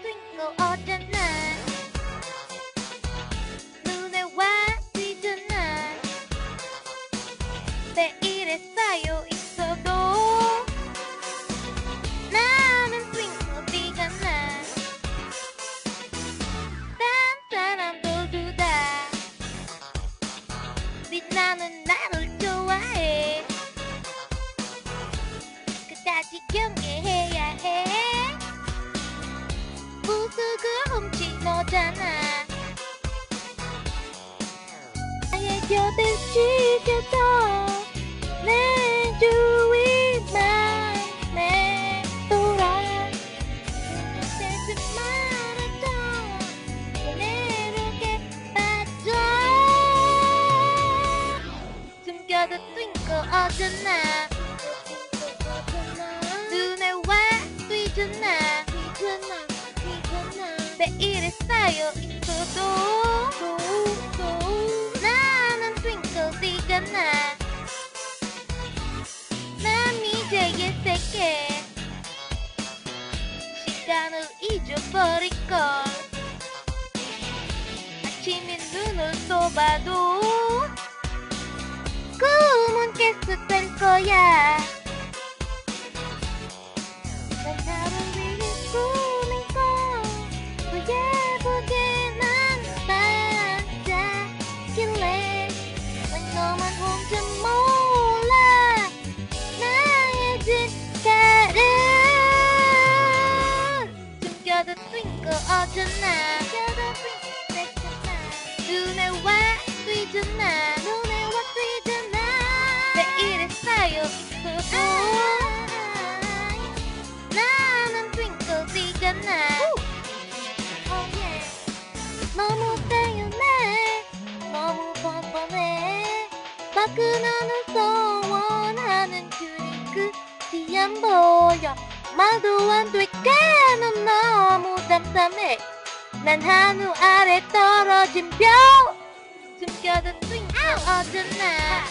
twinkle all the night. 눈에 와지던 날 매일의 사요 지켜줘 내 주위만 내 돌아. 세지 말아줘 내르게 빠져 숨겨둔 twinkle 어쩌나. 눈에 와 뛰잖아 매일에 쌓여 시간을 잊어버릴걸. 아침에 눈을 떠봐도 꿈은 계속될 거야 나는 twinkle 띠가 나. 너무 당연해. 너무 뻔뻔해. 밖은 안에서 원하는 그 끝이 안 보여. 말도 안 되게 넌 너무 담담해. 난 한우 아래 떨어진 별. 숨겨둔 twinkle 어쩌나.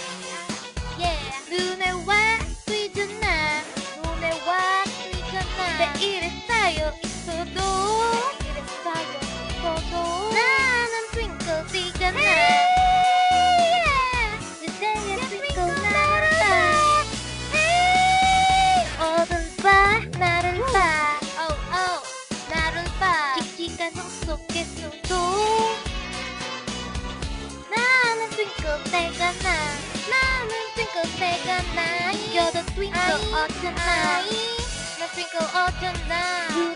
눈에 와 매일에 쌓여 있어도. 매일에 쌓여 있어도. 나는 나 그대의 twinkle 나를 봐 어딜 봐 나를 봐. oh, 나를 봐. 칙칙한 속 속에서도. 나는 twinkle 때가 나 나는 twinkle 때가 나 이겨도 twinkle 어쩌나 go all tonight.